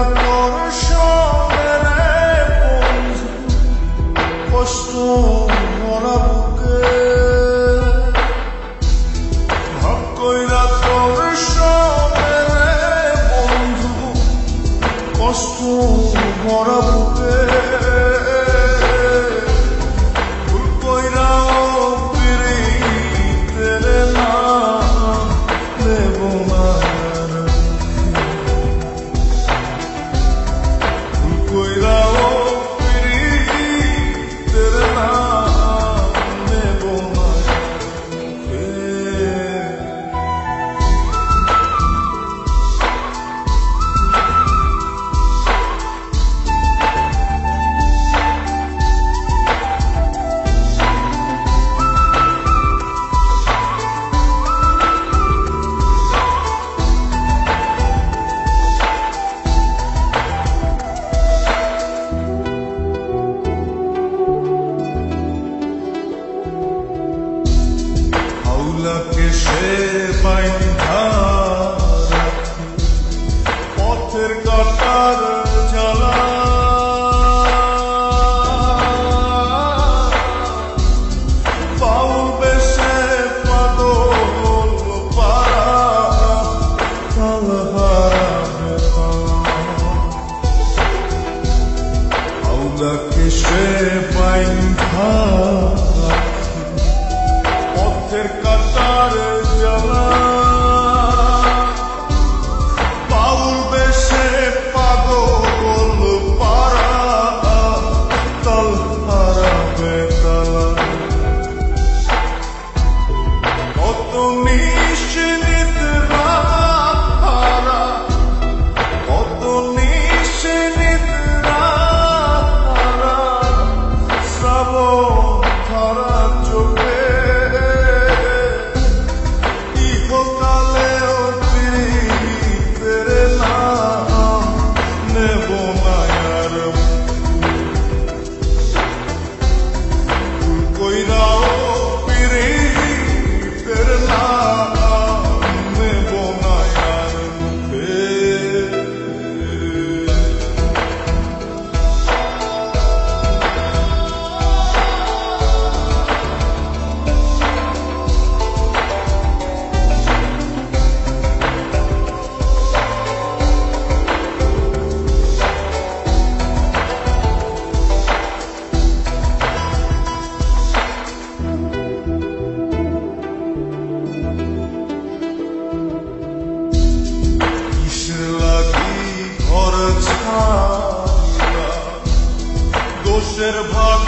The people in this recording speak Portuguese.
I wanna Alda keşfe bayım ha Christian निर्भर